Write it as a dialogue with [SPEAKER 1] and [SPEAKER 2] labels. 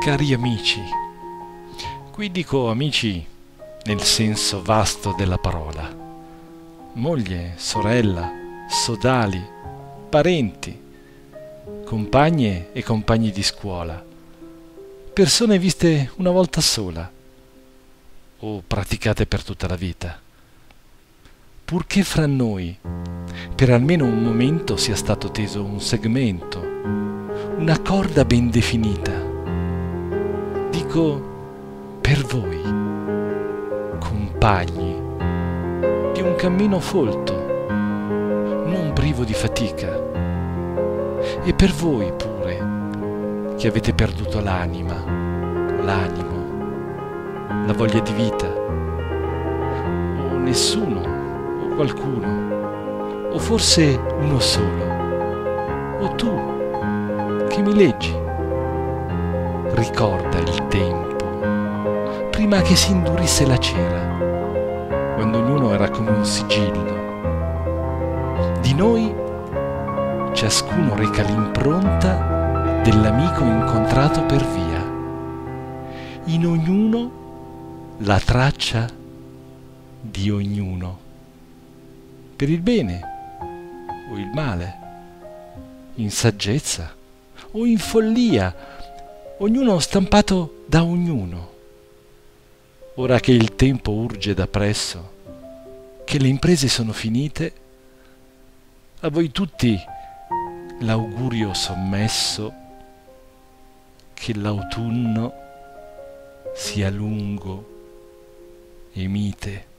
[SPEAKER 1] Cari amici, qui dico amici nel senso vasto della parola, moglie, sorella, sodali, parenti, compagne e compagni di scuola, persone viste una volta sola o praticate per tutta la vita, purché fra noi per almeno un momento sia stato teso un segmento, una corda ben definita dico per voi, compagni di un cammino folto, non privo di fatica, e per voi pure, che avete perduto l'anima, l'animo, la voglia di vita, o nessuno, o qualcuno, o forse uno solo, o tu che mi leggi ricorda il tempo, prima che si indurisse la cera, quando ognuno era come un sigillo. Di noi ciascuno reca l'impronta dell'amico incontrato per via, in ognuno la traccia di ognuno, per il bene o il male, in saggezza o in follia, ognuno stampato da ognuno. Ora che il tempo urge da presso, che le imprese sono finite, a voi tutti l'augurio sommesso che l'autunno sia lungo e mite.